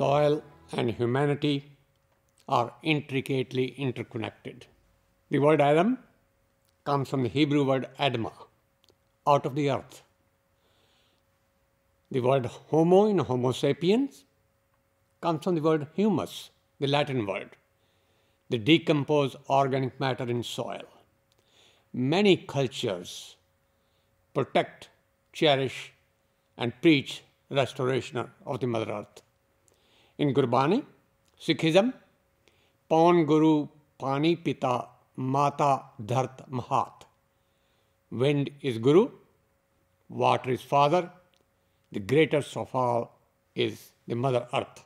soil and humanity are intricately interconnected. The word Adam comes from the Hebrew word Adma, out of the earth. The word homo in Homo sapiens comes from the word humus, the Latin word, the decomposed organic matter in soil. Many cultures protect, cherish, and preach restoration of the Mother Earth. In Gurbani, Sikhism, Pawn Guru Pani Pita Mata Dhart Mahat. Wind is Guru, water is Father, the greatest of all is the Mother Earth.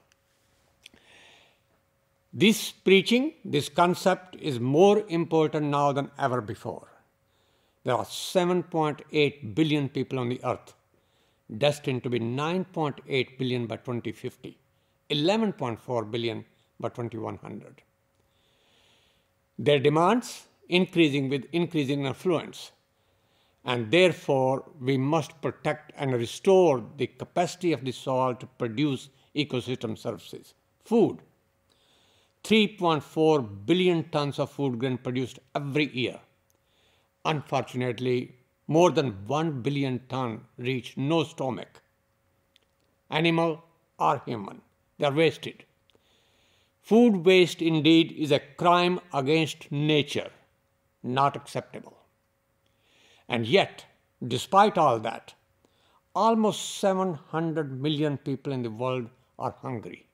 This preaching, this concept is more important now than ever before. There are 7.8 billion people on the earth, destined to be 9.8 billion by 2050, 11.4 billion by 2100. Their demands increasing with increasing affluence, and therefore we must protect and restore the capacity of the soil to produce ecosystem services. Food, 3.4 billion tons of food grain produced every year. Unfortunately, more than 1 billion ton reach no stomach. Animal or human, they are wasted. Food waste indeed is a crime against nature, not acceptable. And yet, despite all that, almost 700 million people in the world are hungry.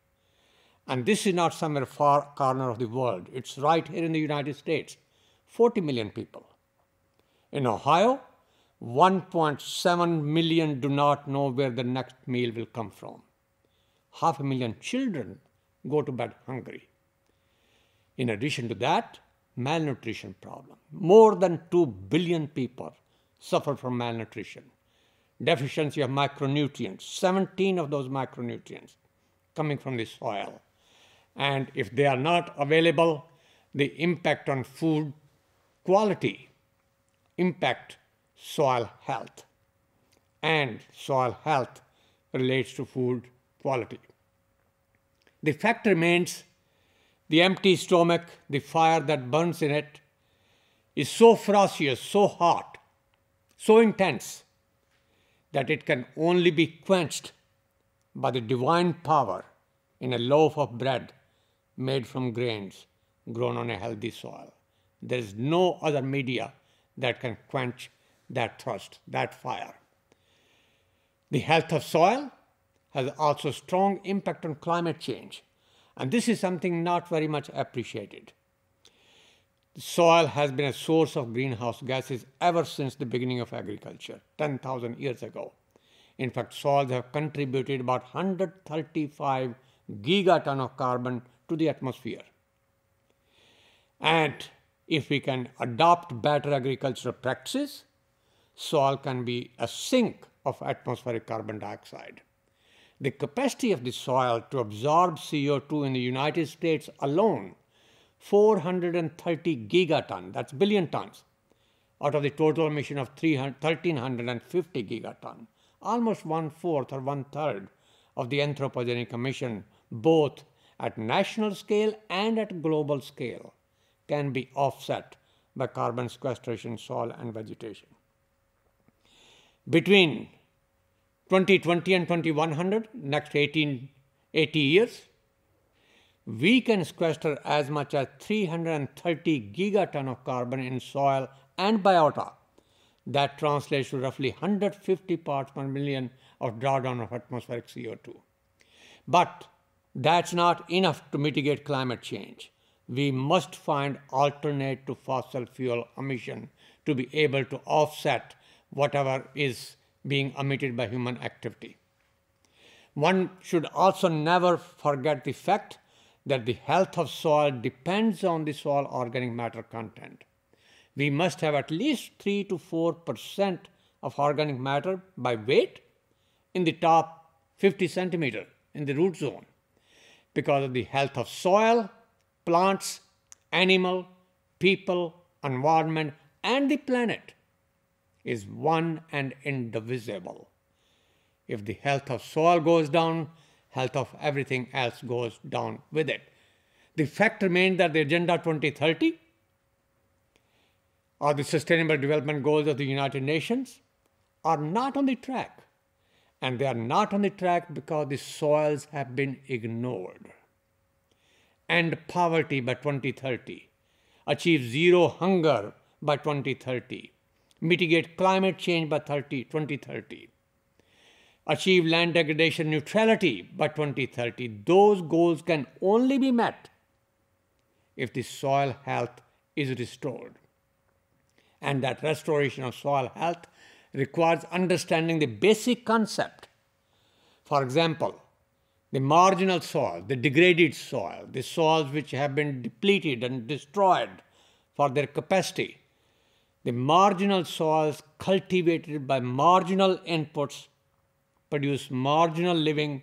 And this is not somewhere far corner of the world. It's right here in the United States. 40 million people. In Ohio, 1.7 million do not know where the next meal will come from. Half a million children go to bed hungry. In addition to that, malnutrition problem. More than 2 billion people suffer from malnutrition. Deficiency of micronutrients, 17 of those micronutrients coming from the soil and if they are not available, the impact on food quality impact soil health and soil health relates to food quality. The fact remains the empty stomach, the fire that burns in it, is so ferocious, so hot, so intense that it can only be quenched by the divine power in a loaf of bread made from grains grown on a healthy soil. There is no other media that can quench that thirst, that fire. The health of soil has also strong impact on climate change. And this is something not very much appreciated. The soil has been a source of greenhouse gases ever since the beginning of agriculture, 10,000 years ago. In fact, soils have contributed about 135 gigaton of carbon to the atmosphere. And if we can adopt better agricultural practices, soil can be a sink of atmospheric carbon dioxide. The capacity of the soil to absorb CO2 in the United States alone, 430 gigaton, that's billion tons, out of the total emission of 1350 gigaton, almost one fourth or one third of the anthropogenic emission, both at national scale and at global scale can be offset by carbon sequestration, soil and vegetation. Between 2020 and 2100, next 18, 80 years, we can sequester as much as 330 gigaton of carbon in soil and biota. That translates to roughly 150 parts per million of drawdown of atmospheric CO2. But that's not enough to mitigate climate change. We must find alternate to fossil fuel emission to be able to offset whatever is being emitted by human activity. One should also never forget the fact that the health of soil depends on the soil organic matter content. We must have at least 3 to 4 percent of organic matter by weight in the top 50 centimeter in the root zone because of the health of soil, plants, animal, people, environment, and the planet is one and indivisible. If the health of soil goes down, health of everything else goes down with it. The fact remains that the Agenda 2030 or the Sustainable Development Goals of the United Nations are not on the track. And they are not on the track because the soils have been ignored. End poverty by 2030. Achieve zero hunger by 2030. Mitigate climate change by 30, 2030 achieve land degradation neutrality by 2030. Those goals can only be met if the soil health is restored. And that restoration of soil health requires understanding the basic concept. For example, the marginal soil, the degraded soil, the soils which have been depleted and destroyed for their capacity, the marginal soils cultivated by marginal inputs produce marginal living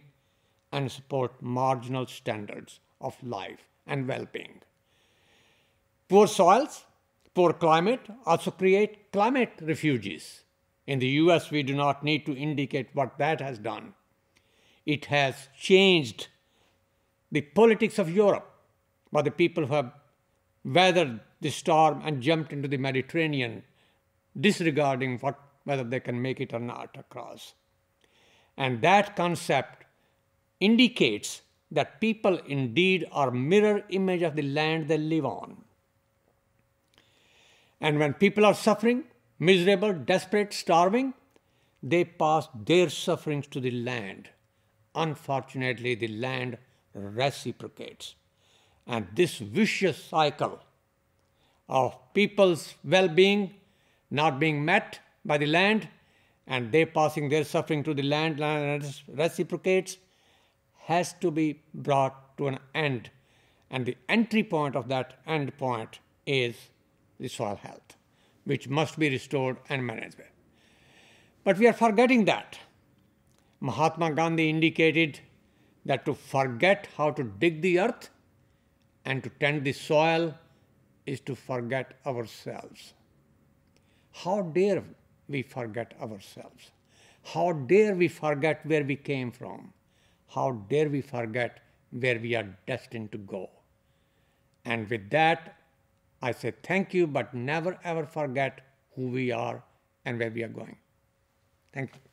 and support marginal standards of life and well-being. Poor soils, poor climate also create climate refugees. In the US, we do not need to indicate what that has done. It has changed the politics of Europe by the people who have weathered the storm and jumped into the Mediterranean, disregarding what, whether they can make it or not across. And that concept indicates that people indeed are mirror image of the land they live on. And when people are suffering, miserable, desperate, starving, they pass their sufferings to the land. Unfortunately, the land reciprocates. And this vicious cycle of people's well being not being met by the land and they passing their suffering to the land, land reciprocates, has to be brought to an end. And the entry point of that end point is the soil health, which must be restored and managed. But we are forgetting that. Mahatma Gandhi indicated that to forget how to dig the earth and to tend the soil is to forget ourselves. How dare we forget ourselves? How dare we forget where we came from? How dare we forget where we are destined to go? And with that, I say thank you, but never ever forget who we are and where we are going. Thank you.